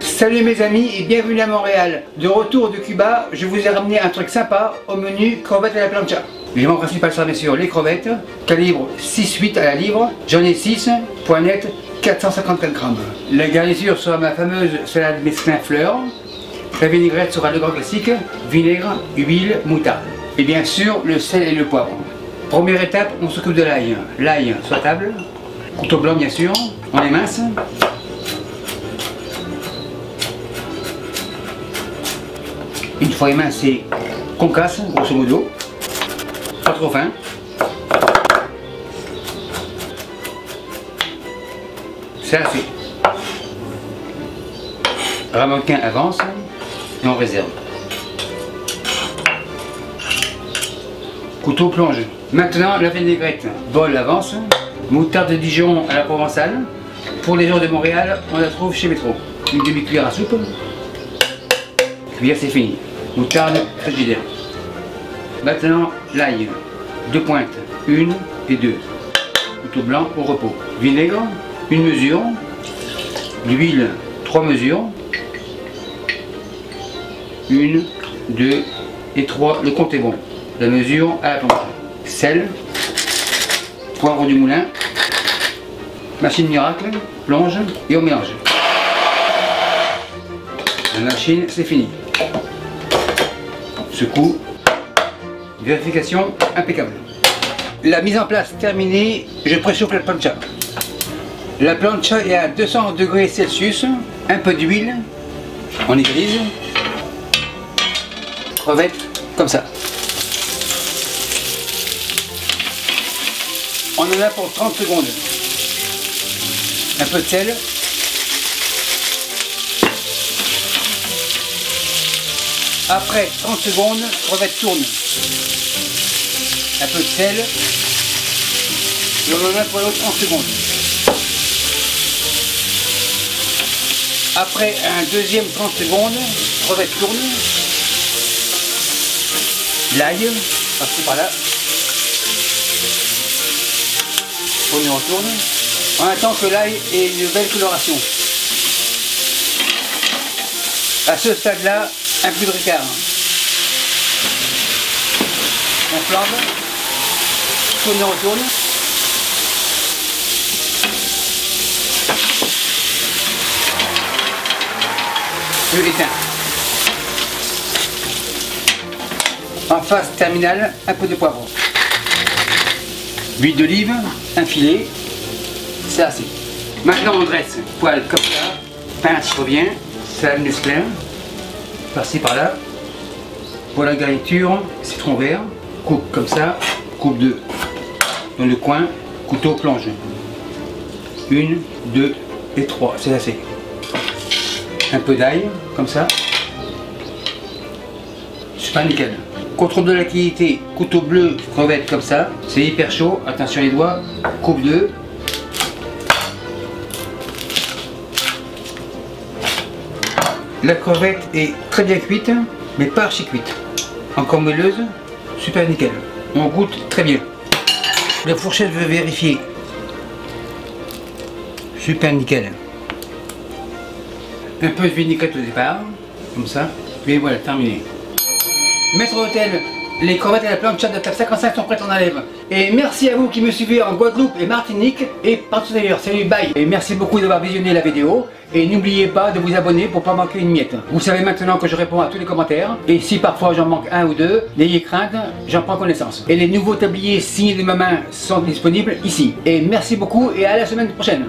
Salut mes amis et bienvenue à Montréal. De retour de Cuba, je vous ai ramené un truc sympa au menu crevettes à la plancha. L'élément principal sera bien sûr les crevettes, calibre 6-8 à la livre, j'en ai 6, point net, 454 grammes. La garniture sera ma fameuse salade mesclin fleurs, la vinaigrette sera le grand classique, vinaigre, huile, moutarde. Et bien sûr le sel et le poivre. Première étape, on s'occupe de l'ail. L'ail sur la table, couteau blanc bien sûr, on émince. Une fois émincé, qu'on casse, grosso modo. Pas trop fin. C'est assez. Ramoquin avance et on réserve. Couteau plonge. Maintenant la vinaigrette. Bol avance. Moutarde de Dijon à la provençale. Pour les gens de Montréal, on la trouve chez Métro. Une demi-cuillère à soupe. Cuillère c'est fini. Moutarde frigidaire. Maintenant l'ail. Deux pointes. Une et deux. Couteau blanc au repos. Vinaigre. Une mesure. L'huile. Trois mesures. Une, deux et trois. Le compte est bon. La mesure à la planche. Sel. Poivre du moulin. Machine miracle. Plonge et on mélange. La machine, c'est fini. Secoue. Vérification impeccable. La mise en place terminée, je préchauffe la plancha. La plancha est à 200 degrés Celsius, un peu d'huile, on égrise, crevettes comme ça. On en a pour 30 secondes. Un peu de sel. Après 30 secondes, crevettes tournent. Un peu de sel. Et on en a pour l'autre 30 secondes. Après un deuxième 30 secondes, crevettes tournent. L'ail, par-ci par-là. On retourne. On attend que l'ail ait une belle coloration. À ce stade-là, un peu de ricard. On flambe. Et retourne. Feu éteint. En face terminale, un peu de poivre. Huile d'olive, un filet, c'est assez. Maintenant on dresse, poêle comme ça, pince revient, salade mesclin, par-ci par-là. Pour la garniture, citron vert, coupe comme ça, coupe deux. Dans le coin, couteau plonge. Une, deux et trois, c'est assez. Un peu d'ail, comme ça. Pas nickel. Contrôle de la qualité, couteau bleu, crevette comme ça. C'est hyper chaud, attention les doigts. Coupe deux. La crevette est très bien cuite, mais pas archi cuite. Encore meuleuse, super nickel. On goûte très bien. La fourchette veut vérifier. Super nickel. Un peu de vinaigrette au départ, comme ça. Et voilà, terminé. Maître Hôtel, les crevettes et la plancha de table 55 sont prêtes en enlève. Et merci à vous qui me suivez en Guadeloupe et Martinique et partout d'ailleurs. Salut, bye. Et merci beaucoup d'avoir visionné la vidéo. Et n'oubliez pas de vous abonner pour pas manquer une miette. Vous savez maintenant que je réponds à tous les commentaires. Et si parfois j'en manque un ou deux, n'ayez crainte, j'en prends connaissance. Et les nouveaux tabliers signés de ma main sont disponibles ici. Et merci beaucoup et à la semaine prochaine.